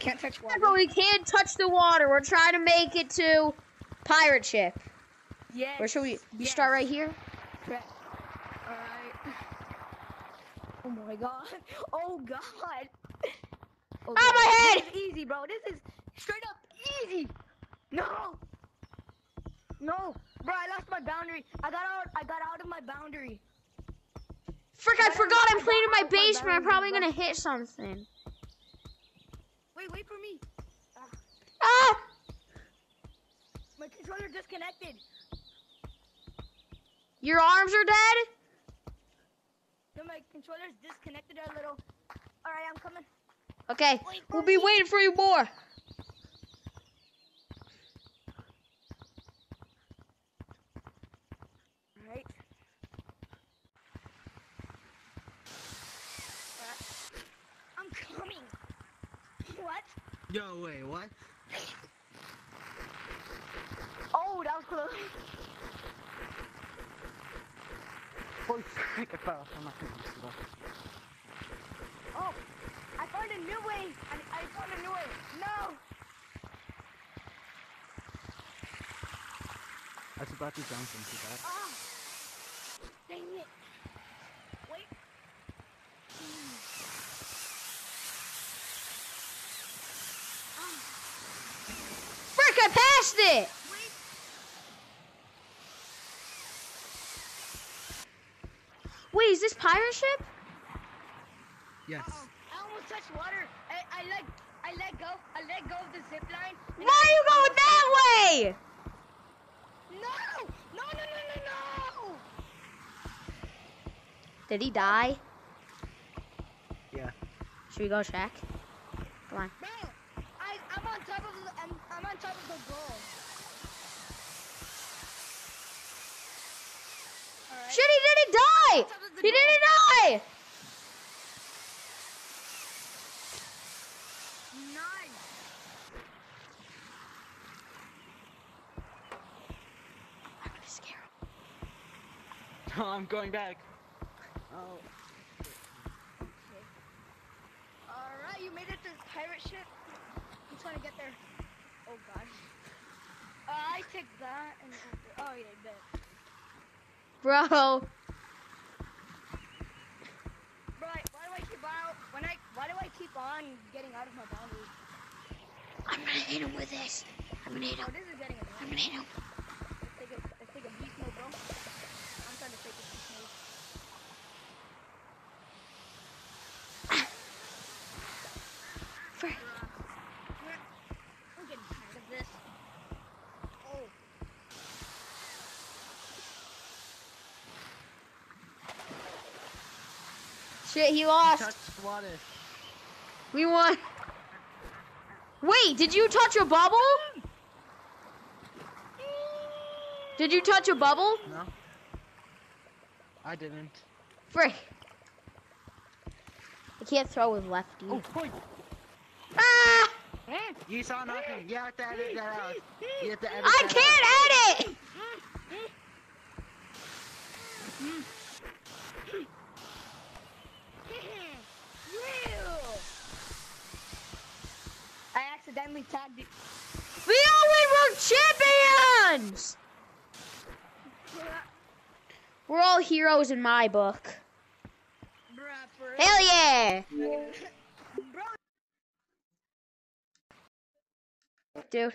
Can't touch water. But we can't touch the water. We're trying to make it to pirate ship. Yes. Where should we? We Yes. start right here. Oh my god. Oh god. Oh, Ah, my head! This is easy, bro. This is straight up easy. No. No. Bro, I lost my boundary. I got out I got out of my boundary. Frick! I I forgot I'm playing in my of my basement. I'm probably gonna hit something. Wait, wait for me. Ah! My controller disconnected. Your arms are dead. No, my controller's disconnected a little. Alright, I'm coming. Okay, Wait we'll be me. waiting for you more. Alright. I'm coming. What? way, what? Oh, that was close. Holy frick, I fell off. I'm not gonna use it. Oh, I found a new way. I, I found a new way. No. I was about to jump into that. Ah. Dang it. Wait. Frick! Passed it. Wait. Wait, is this pirate ship? Yes. Uh-oh. I almost touched water. I, I let I let go. I let go of the zip line. Why are you going that way? No! No! No! No! No! No! Did he die? Yeah. Should we go check? Come on. Bro, I I'm on top of the I'm, I'm on top of the goal. Alright. Shit! He didn't die. top of the He didn't die. Nice. I'm gonna scare him. Oh, I'm going back. Oh. Alright, you made it to the pirate ship. I'm trying to get there. Oh gosh. Uh, I take that and oh yeah, bet. Bro, Bro, why do I keep out? When I why do I keep on getting out of my boundary? I'm gonna hit him with this. I'm gonna hit Oh, him. this is getting I'm gonna hit him. Let's take a let's take a beast mode, bro. I'm trying to take a beast mode. Frick. I'm getting tired of this. Oh. Shit, he lost. Water. We won. Wait, did you touch a bubble? Did you touch a bubble? No. I didn't. Frick. I can't throw with lefty. Oh, point. Ah! You saw nothing. You have to edit that out. You have to edit I can't edit! I accidentally tagged it. We always were champions! We're all heroes in my book. Hell yeah! Dude,